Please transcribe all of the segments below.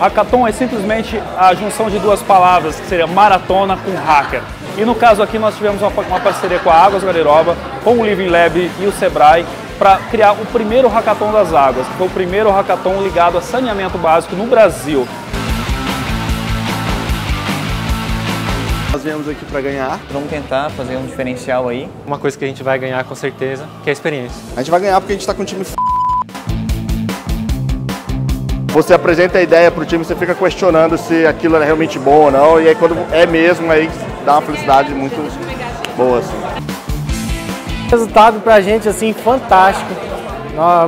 Hackathon é simplesmente a junção de duas palavras, que seria maratona com hacker. E no caso aqui nós tivemos uma, uma parceria com a Águas Gariroba, com o Living Lab e o Sebrae, para criar o primeiro Hackathon das Águas, que foi o primeiro hackathon ligado a saneamento básico no Brasil. Nós viemos aqui para ganhar. Vamos tentar fazer um diferencial aí. Uma coisa que a gente vai ganhar com certeza, que é a experiência. A gente vai ganhar porque a gente está com um time f... Você apresenta a ideia para o time, você fica questionando se aquilo é realmente bom ou não, e aí quando é mesmo, aí dá uma felicidade muito boa. Assim. Resultado para a gente assim fantástico.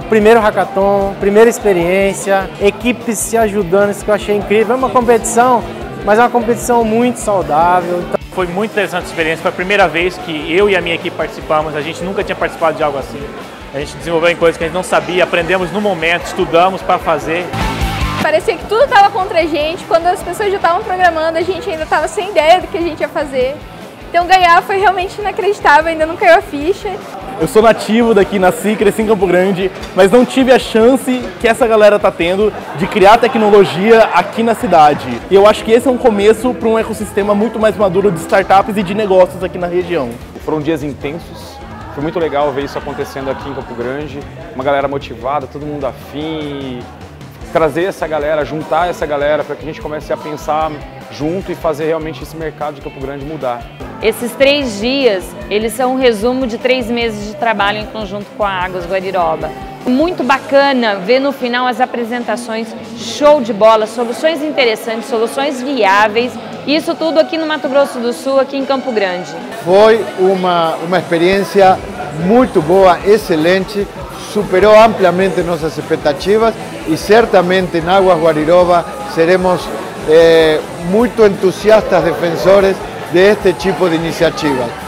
Primeiro hackathon, primeira experiência, equipes se ajudando, isso que eu achei incrível. É uma competição, mas é uma competição muito saudável. Então... Foi muito interessante a experiência, foi a primeira vez que eu e a minha equipe participamos, a gente nunca tinha participado de algo assim. A gente desenvolveu em coisas que a gente não sabia, aprendemos no momento, estudamos para fazer. Parecia que tudo estava contra a gente, quando as pessoas já estavam programando, a gente ainda estava sem ideia do que a gente ia fazer. Então ganhar foi realmente inacreditável, ainda não caiu a ficha. Eu sou nativo daqui, nasci e cresci em Campo Grande, mas não tive a chance que essa galera está tendo de criar tecnologia aqui na cidade. E eu acho que esse é um começo para um ecossistema muito mais maduro de startups e de negócios aqui na região. Foram dias intensos, foi muito legal ver isso acontecendo aqui em Campo Grande, uma galera motivada, todo mundo afim, trazer essa galera, juntar essa galera para que a gente comece a pensar junto e fazer realmente esse mercado de Campo Grande mudar. Esses três dias, eles são um resumo de três meses de trabalho em conjunto com a Águas Guariroba. Muito bacana ver no final as apresentações, show de bola, soluções interessantes, soluções viáveis, isso tudo aqui no Mato Grosso do Sul, aqui em Campo Grande. Foi uma, uma experiência muito boa, excelente, superou ampliamente nossas expectativas e certamente em Águas Guariroba seremos eh, muito entusiastas defensores de este tipo de iniciativas.